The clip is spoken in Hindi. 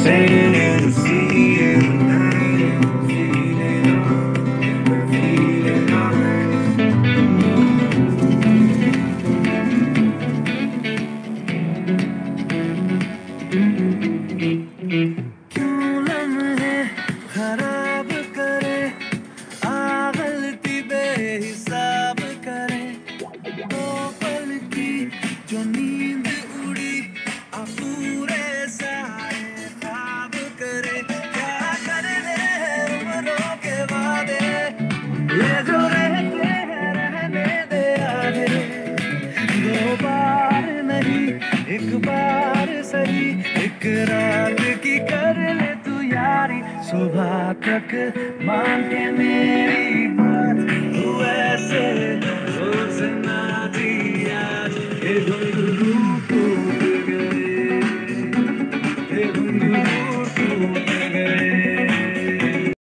say हिसाब करें दो पल की जो नींद उड़ी अपूरे पूरे सारे ख्वाब करें क्या कर ले उम्रों के वादे ये जो रहते हैं रहने दे दो बार नहीं एक बार सही एक रात की कर ले तू यारी सुबह तक मांगे मेरे